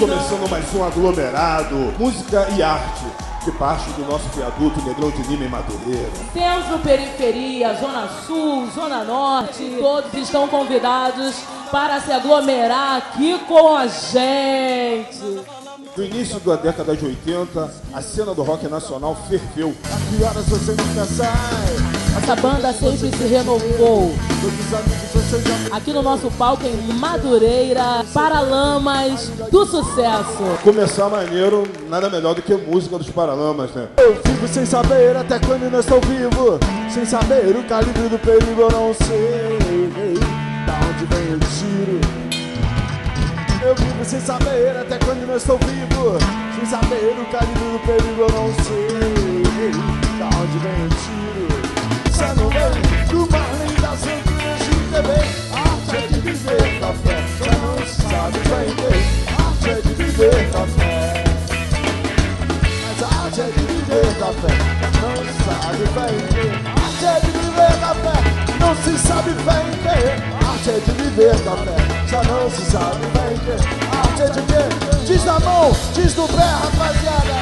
Começando mais um aglomerado, música e arte, que parte do nosso viaduto Negrão de Lima em Madureira. Centro, periferia, Zona Sul, Zona Norte, todos estão convidados para se aglomerar aqui com a gente. No início da década de 80, a cena do rock nacional ferveu. A que horas você nunca sai? Essa banda sempre se renovou. Aqui no nosso palco em Madureira, Paralamas do Sucesso. Começar maneiro, nada melhor do que música dos Paralamas, né? Eu vivo sem saber até quando não estou vivo Sem saber o calibre do perigo eu não sei Da onde vem o tiro Eu vivo sem saber até quando não estou vivo Sem saber o calibre do perigo eu não sei não sabe vender. Arte é de viver da fé, não se sabe vender. Arte é de viver da fé, já não se sabe vender. Arte é de ver, diz na mão, diz no pé, rapaziada.